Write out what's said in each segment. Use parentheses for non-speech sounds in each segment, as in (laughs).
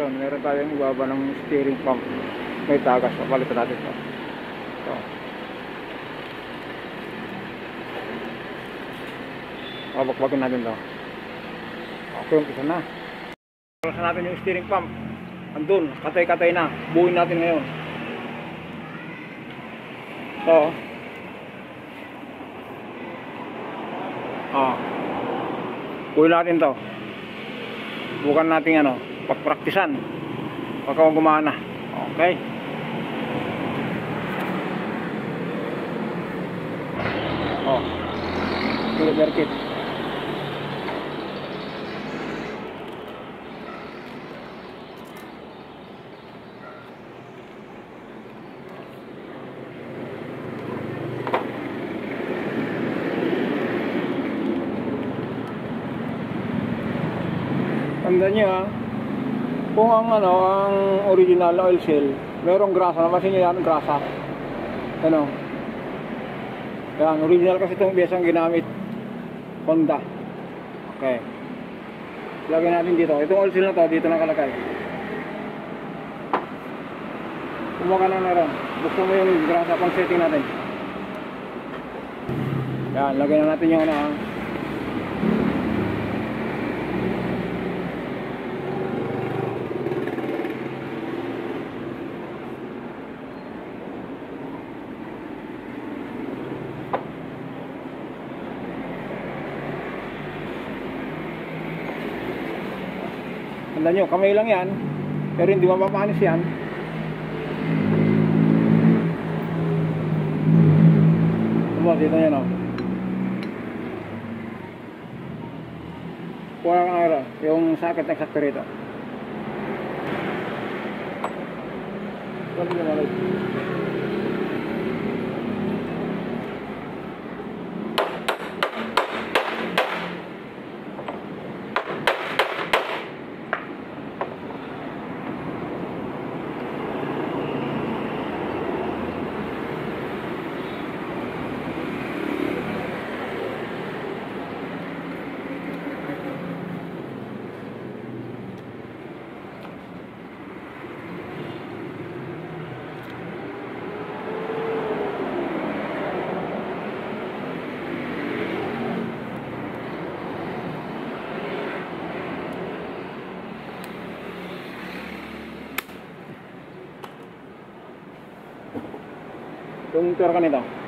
Yun, meron tayong ibaba ng steering pump. May tagas. Papalitan natin ito. Ito. Babakbakin natin ito. Okay, umpisa na. Palasan natin yung steering pump. Andun, katay-katay na. Buuin natin ngayon. Ito. Ah. Buuin natin to. Bukan natin ano, pagpraktisan. Pagka gumana. Okay. Oh. Silver kit. Tandaan nyo ha, kung ang ano, ang original oil seal, merong grasa, napansin nyo yan, grasa. Ano? Yan, original kasi itong besang ginamit. Honda. Okay. Lagyan natin dito. Itong oil seal na to, dito nakalagay. Kumuha ka na na ron. Buksan mo yung grasa pang setting natin. Yan, lagyan na natin yung ano, Tandaan nyo, kamay lang yan. Pero hindi mapapanis yan. Diba, dito yan o. Kuha ka nga yung socket na sakto rito. Ano yung malay? Yung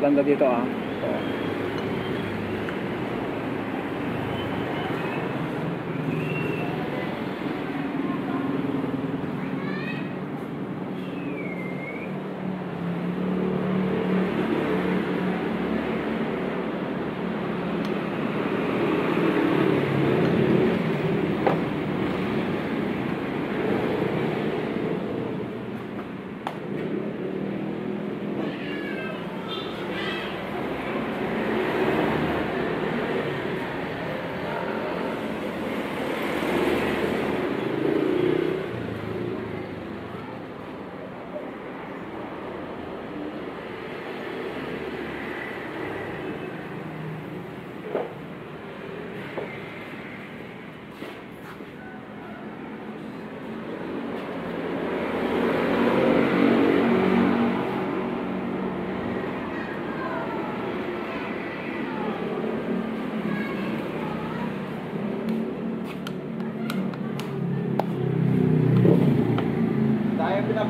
Tatanda dito ah. So,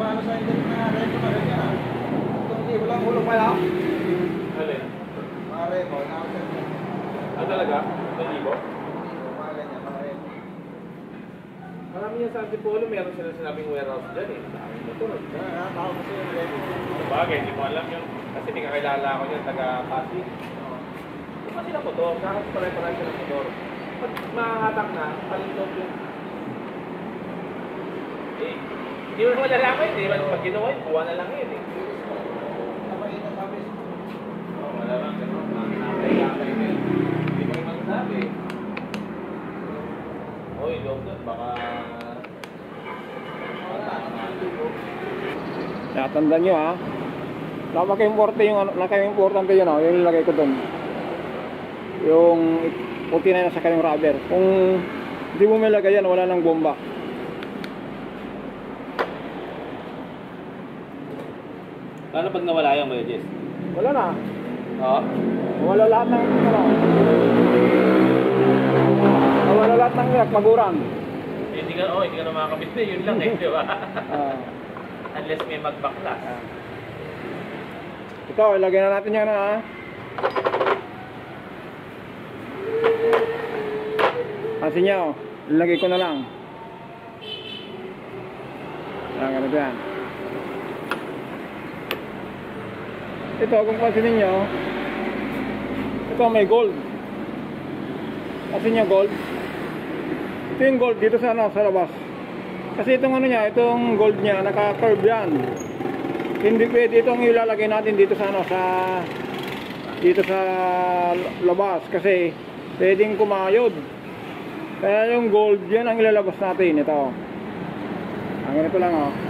paano sa internet na rento na ganyan. Itong di, walang hulog pa lang. Alin? Mga remo, na-send mo. Ah, talaga? Sa libo? Mga ganyan, mga remo. Marami yan sa Antipolo, meron sila sinabing warehouse dyan eh. Daming motor. Nakakao kasi yung remo. Sabagay, hindi mo alam yun. Kasi hindi kakilala ko yun, taga Pasig. Kung kasi ng motor, kahit pare-pare sila motor. Pag mahahatak na, palindog yung... Eh, hindi mo malalaman yun eh. Pag ginawa yun, buwan na lang yun eh. Oo, wala lang. Ganun. Nakakay-kakay na yun. Hindi mo rin magsasabi. Uy, loob doon, baka... Natandaan nyo ha. Napaka-importante yung ano, napaka-importante yun oh, yung nilagay ko doon. Yung puti na yun sa kanyang rubber. Kung hindi mo nilagay yan, wala nang bomba. Paano pag nawala yung wedges? Wala na. Oo. Wala lahat ng ano. Wala lahat ng yak, maguran. Eh, Hindi ka, oh, hindi ka na makakabit na, (laughs) yun lang eh, di ba? Ah. Unless may magbaklas. Ito, ilagay na natin yan ha. Kasi niya oh, ilagay ko na lang. Ayan, ganito yan. Ito, kung pansin ninyo, ito may gold. Kasi niya gold. Ito yung gold dito sa, ano, sa labas. Kasi itong ano niya, itong gold niya, naka-curve yan. Hindi pwede itong ilalagay natin dito sa ano sa dito sa labas kasi pwedeng kumayod. Kaya yung gold yan ang ilalabas natin ito. Ang ganito lang oh.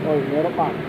Oy, meron pa. Dito.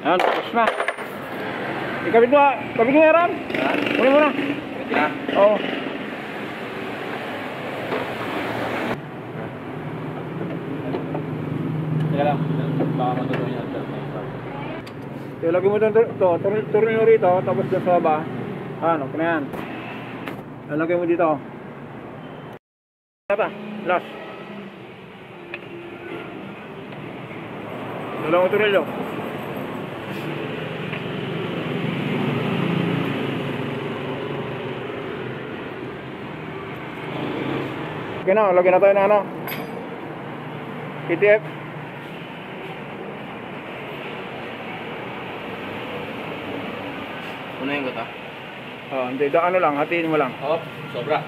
Ayan, tapos na. Ikabit mo, ah. kabit mo yaran. Kunin mo na. Oo. Lang. Niya. Ilagay mo doon to, turin turin mo rito, tapos doon sa baba. Ano, kaya yan. Ilagay mo dito. Tata, last. Dalawang turilyo. Okay na, lagyan na tayo ng ano. PTF. Unahin ko to. Oh, hindi, da, ano lang, hatiin mo lang. Oh, sobra.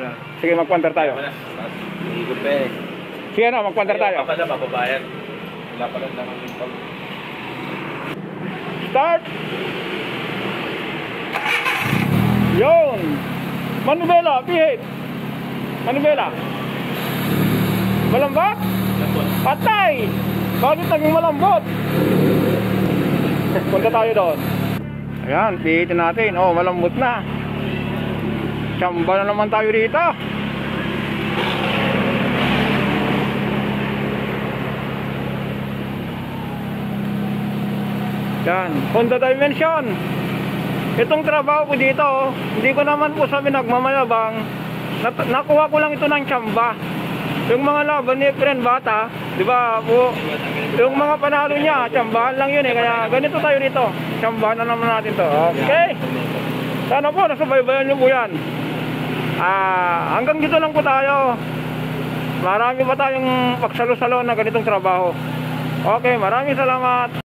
Ayan. Sige, magpantar tayo. Pa eh. Sige na, magpantar tayo. Pa pala, mababayan. Wala pala naman yung pag... Start! Yun! Manubela, pihit! Manubela! Malambot? Patay! Bakit naging malambot? Punta tayo doon. Ayan, pihitin natin. Oh, malambot na. Samba na naman tayo rito. Yan, Honda Dimension. Itong trabaho ko dito, oh, hindi ko naman po sabi nagmamayabang. Nat- nakuha ko lang ito ng tsamba. Yung mga laban ni Efren Bata, di ba po, yung mga panalo niya, tsambahan lang yun eh. Kaya ganito tayo dito. Tsambahan na naman natin to. Okay? Sana po, nasubaybayan niyo po yan. Ah, hanggang dito lang po tayo. Marami pa tayong pagsalo-salo na ganitong trabaho. Okay, maraming salamat.